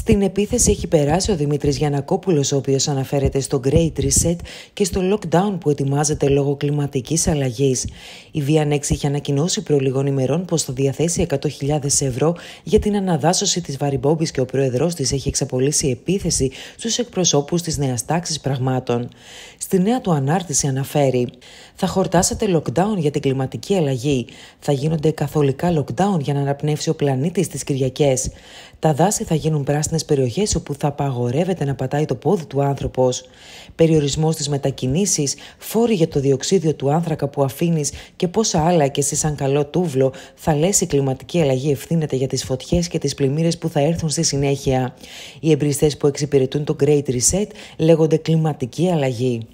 Στην επίθεση έχει περάσει ο Δημήτρης Γιανακόπουλος, ο οποίος αναφέρεται στο Great Reset και στο lockdown που ετοιμάζεται λόγω κλιματικής αλλαγής. Η Vianex είχε ανακοινώσει προ λίγων ημερών πως θα διαθέσει 100.000 ευρώ για την αναδάσωση της Βαριμπόμπης και ο πρόεδρός της έχει εξαπολύσει επίθεση στους εκπροσώπους της νέας τάξης πραγμάτων. Στη νέα του ανάρτηση αναφέρει «Θα χορτάσετε lockdown για την κλιματική αλλαγή. Θα γίνονται καθολικά lockdown για να αναπνεύσει ο πλανήτης τις Κυριακές. Τα δάση θα γίνουν πράσινες περιοχές όπου θα απαγορεύεται να πατάει το πόδι του άνθρωπος. Περιορισμός της μετακινήσεις, φόροι για το διοξίδιο του άνθρακα που αφήνεις και πόσα άλλα και εσύ σαν καλό τούβλο θα λες η κλιματική αλλαγή ευθύνεται για τις φωτιές και τις πλημμύρες που θα έρθουν στη συνέχεια. Οι εμπριστές που εξυπηρετούν το Great Reset λέγονται κλιματική αλλαγή.